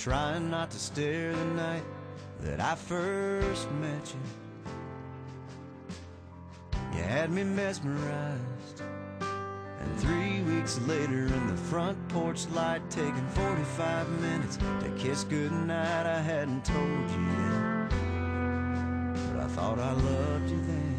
trying not to stare the night that I first met you. You had me mesmerized. And three weeks later, in the front porch light, taking 45 minutes to kiss goodnight, I hadn't told you yet. But I thought I loved you then.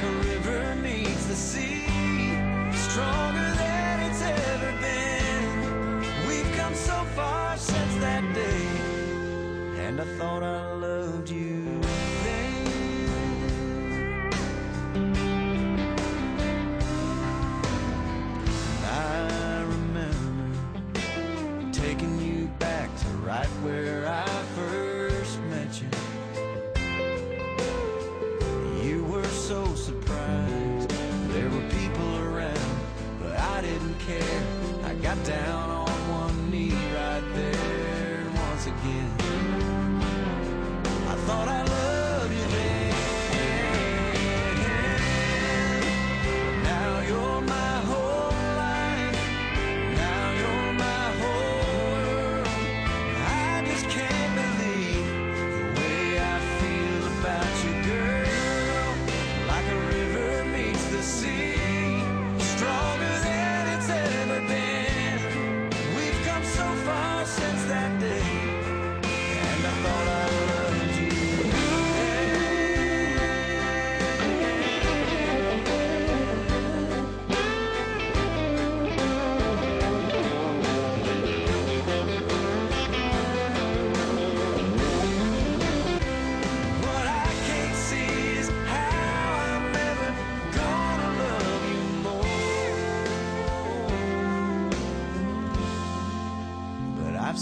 Like a river meets the sea, stronger than it's ever been. We've come so far since that day, and I thought I loved you. I remember taking you back to right where I down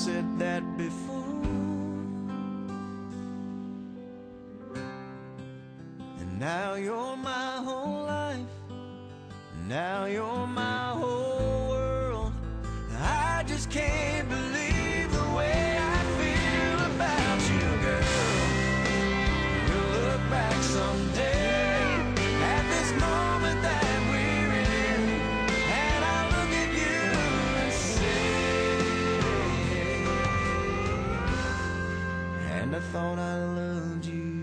said that before. And now you're my whole life. Now you're my and I thought I loved you